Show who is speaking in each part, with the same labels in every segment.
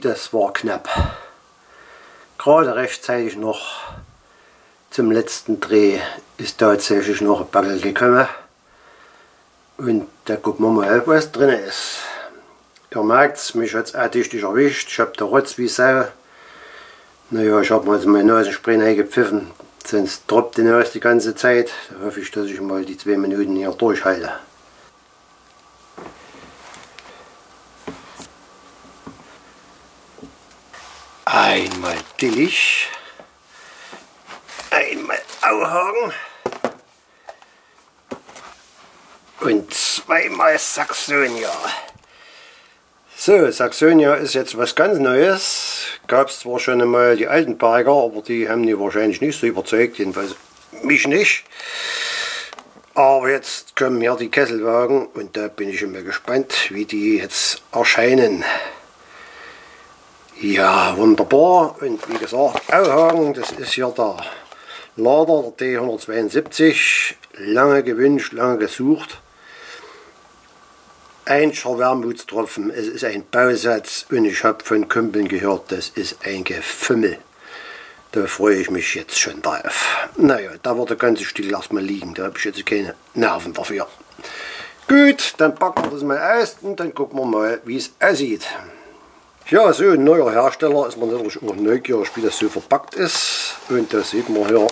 Speaker 1: Das war knapp. Gerade rechtzeitig noch zum letzten Dreh ist tatsächlich noch ein Backel gekommen. Und da gucken wir mal, was drin ist. Ihr merkt es, mich hat es tüchtig erwischt. Ich habe der Rotz wie Sau. Naja, ich habe mal meine Nasenspray eingepfiffen. Sonst droppt die Nase die ganze Zeit. Da hoffe ich, dass ich mal die zwei Minuten hier durchhalte. Dillich. Einmal Auhagen. Und zweimal Saxonia. So, Saxonia ist jetzt was ganz Neues. Gab es zwar schon einmal die alten Berger, aber die haben die wahrscheinlich nicht so überzeugt, jedenfalls mich nicht. Aber jetzt kommen hier die Kesselwagen und da bin ich immer gespannt, wie die jetzt erscheinen. Ja, wunderbar. Und wie gesagt, Auhagen, das ist hier der Lader, der D172. Lange gewünscht, lange gesucht. Ein Wermutstropfen, es ist ein Bausatz und ich habe von Kumpeln gehört, das ist ein Gefümmel. Da freue ich mich jetzt schon drauf. Naja, da wird der ganze Stil erstmal liegen, da habe ich jetzt keine Nerven dafür. Gut, dann packen wir das mal aus und dann gucken wir mal, wie es aussieht. Ja, so ein neuer Hersteller ist man natürlich auch neugierig, wie das so verpackt ist. Und da sieht man hier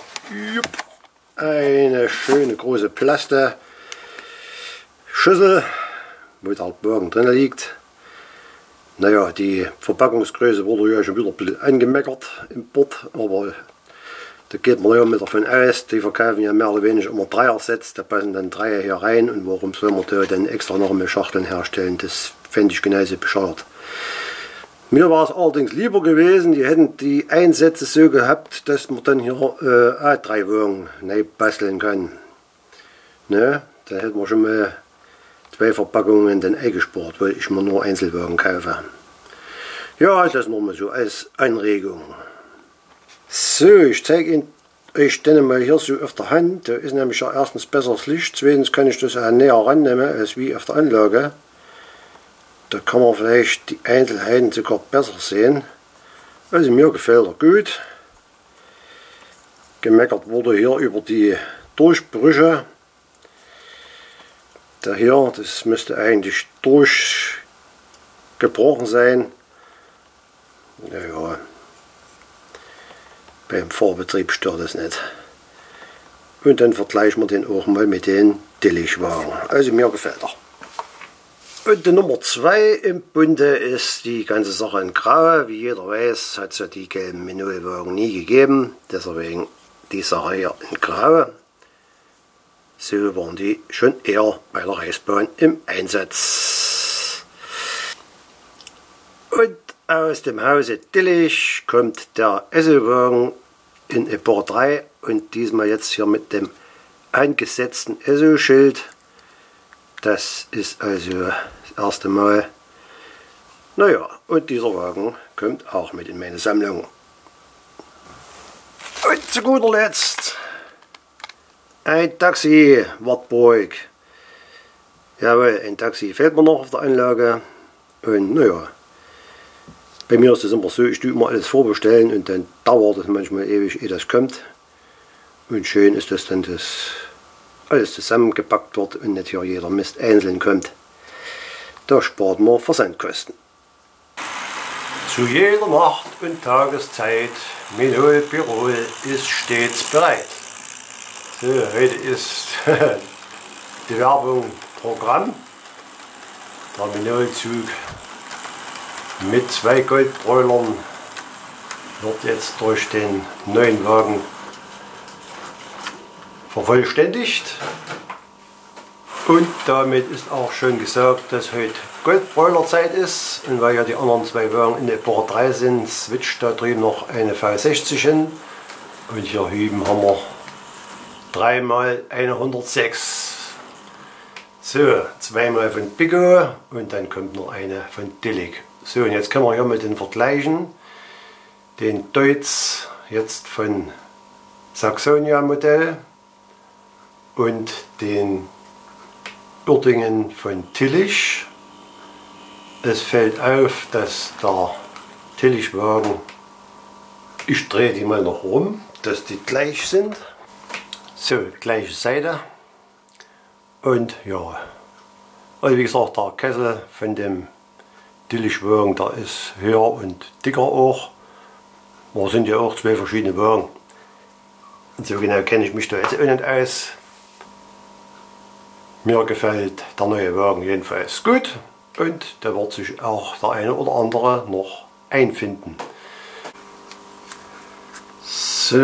Speaker 1: eine schöne große Plaste Schüssel wo der Bogen drin liegt. Naja, die Verpackungsgröße wurde ja schon wieder ein bisschen angemeckert im Bord, aber da geht man ja mit davon aus, die verkaufen ja mehr oder weniger immer Dreier-Sets, da passen dann Dreier hier rein und warum soll man da dann extra noch mehr Schachteln herstellen, das fände ich genauso bescheuert. Mir war es allerdings lieber gewesen, die hätten die Einsätze so gehabt, dass man dann hier äh, auch drei Wogen basteln kann. Ne? Da hätten wir schon mal zwei Verpackungen dann eingespart, weil ich mir nur Einzelwagen kaufe. Ja, das nur mal so als Anregung. So, ich zeige euch dann mal hier so auf der Hand. Da ist nämlich ja erstens besseres Licht, zweitens kann ich das auch näher rannehmen als wie auf der Anlage. Da kann man vielleicht die Einzelheiten sogar besser sehen. Also mir gefällt er gut. Gemeckert wurde hier über die Durchbrüche der hier, das müsste eigentlich durchgebrochen sein. Naja, beim Fahrbetrieb stört es nicht. Und dann vergleichen wir den auch mal mit den Dillichwagen. Also mir gefällt er. Und die Nummer 2 im Bunde ist die ganze Sache in Grau. Wie jeder weiß, hat es ja die gelben Minolwagen nie gegeben. Deswegen die Sache hier in Grau. So waren die schon eher bei der Reichsbahn im Einsatz. Und aus dem Hause Dillich kommt der Esselwagen in Epor 3 und diesmal jetzt hier mit dem angesetzten Esso-Schild. Das ist also erste Mal. Naja, und dieser Wagen kommt auch mit in meine Sammlung. Und zu guter Letzt ein Taxi, Wartburg. Jawohl, ein Taxi fehlt mir noch auf der Anlage. Und naja, bei mir ist es immer so, ich tue immer alles vorbestellen und dann dauert es manchmal ewig, ehe das kommt. Und schön ist das dann, dass alles zusammengepackt wird und nicht hier jeder Mist einzeln kommt. Da spart man Versandkosten. Zu jeder Nacht und Tageszeit, Minol Birol ist stets bereit. So, heute ist die Werbung Programm. Terminalzug mit zwei Goldbräulern wird jetzt durch den neuen Wagen vervollständigt. Und damit ist auch schon gesagt, dass heute Goldbräulerzeit ist. Und weil ja die anderen zwei Wagen in der Epoche 3 sind, switcht da drüben noch eine V60 hin. Und hier hüben haben wir 3 mal 106. So, zweimal von Pico und dann kommt noch eine von Dillig. So, und jetzt können wir hier mit den vergleichen. Den Deutz jetzt von Saxonia Modell und den Uerdingen von Tillich. Es fällt auf, dass der Tillichwagen. Ich drehe die mal noch rum, dass die gleich sind. So, gleiche Seite. Und ja, also wie gesagt, der Kessel von dem Tillichwagen, der ist höher und dicker auch. Da sind ja auch zwei verschiedene Wagen. Und so genau kenne ich mich da jetzt auch nicht aus. Mir gefällt der neue Wagen jedenfalls gut und da wird sich auch der eine oder andere noch einfinden. So,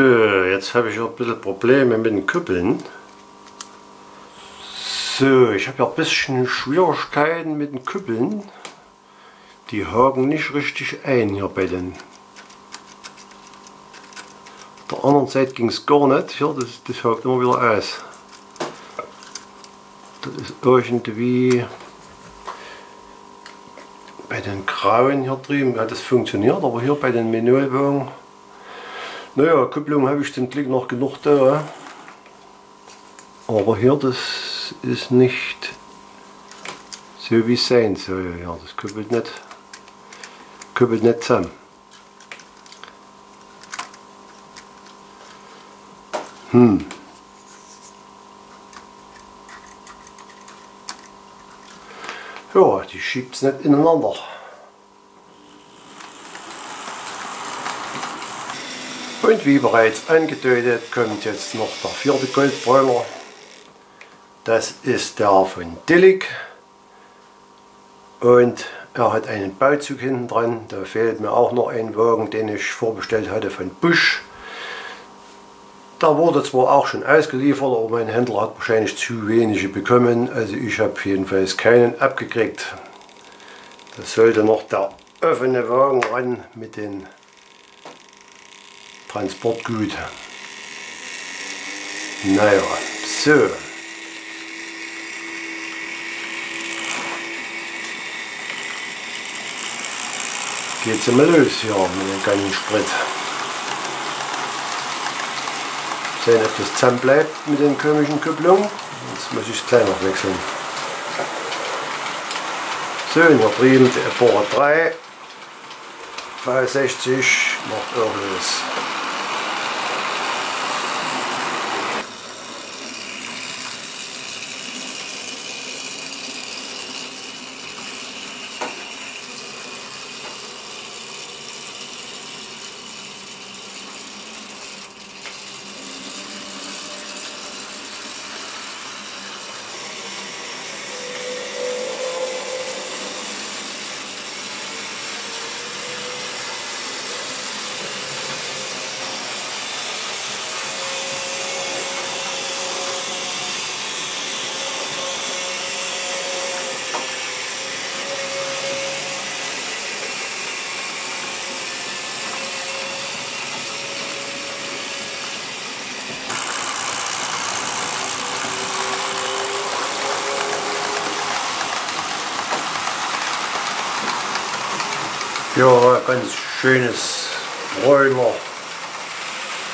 Speaker 1: jetzt habe ich ein bisschen Probleme mit den Küppeln. So, ich habe ja ein bisschen Schwierigkeiten mit den Küppeln. Die haken nicht richtig ein hier bei den. der anderen Seite ging es gar nicht. Hier, das, das hakt immer wieder aus. Das ist irgendwie bei den grauen hier drüben hat das funktioniert, aber hier bei den Manualwagen, naja, Kupplung habe ich zum Glück noch genug da. Aber hier, das ist nicht so wie es sein soll. Ja, das kuppelt nicht, kuppelt nicht zusammen. Hm. Ja, die schiebt es nicht ineinander. Und wie bereits angedeutet kommt jetzt noch der vierte Goldbräuler. Das ist der von Dillig. Und er hat einen Bauzug hinten dran. Da fehlt mir auch noch ein Wagen, den ich vorbestellt hatte von Busch. Da wurde zwar auch schon ausgeliefert, aber mein Händler hat wahrscheinlich zu wenige bekommen. Also ich habe jedenfalls keinen abgekriegt. Das sollte noch der offene Wagen ran mit den Transportgut. Naja, so. Geht's immer los hier mit dem ganzen Sprit sehen, ob das zusammen bleibt mit den komischen Kupplungen. Jetzt muss ich es gleich noch wechseln. So, drüben die Epora 3 V60 macht los. Ja, ganz schönes Bräuler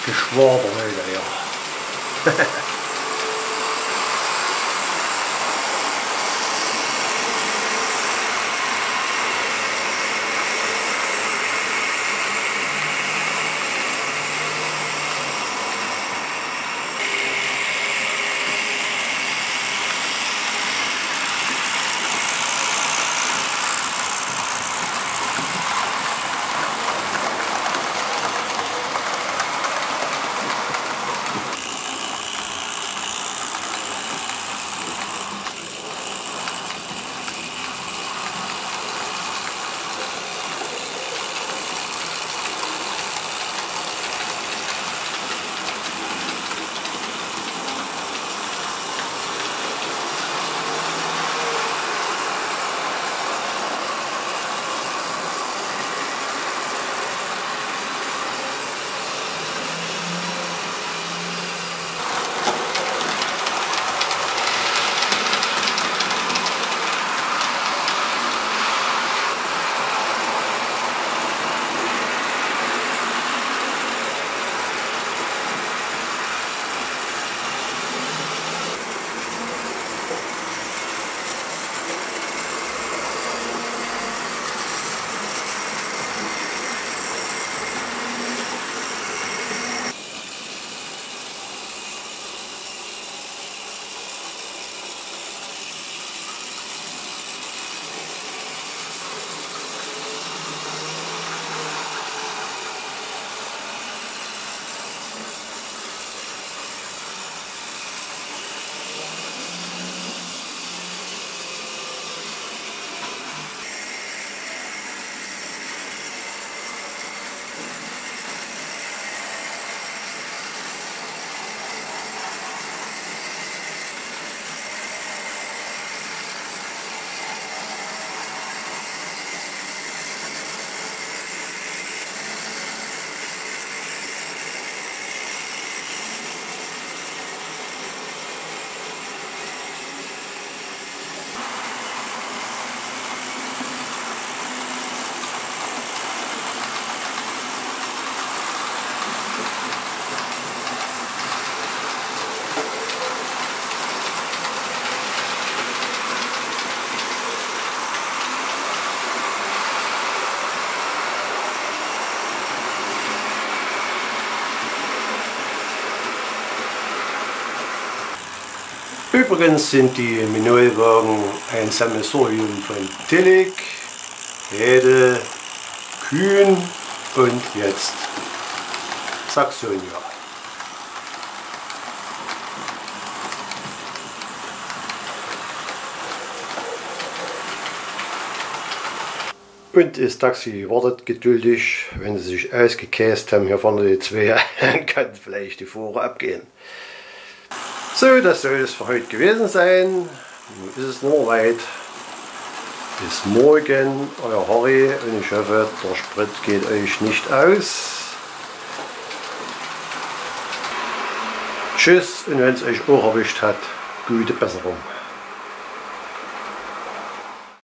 Speaker 1: Geschwader heute, ja. Übrigens sind die Minolwagen ein Sammelsurium von Tillich, Hede, Kühn und jetzt Saxonia. Und das Taxi wartet geduldig, wenn sie sich ausgekäst haben, hier vorne die zwei, dann kann vielleicht die Fuhre abgehen. So, das soll es für heute gewesen sein. Nun ist es nur weit. Bis morgen, euer Harry und ich hoffe, der Sprit geht euch nicht aus. Tschüss und wenn es euch auch erwischt hat, gute Besserung.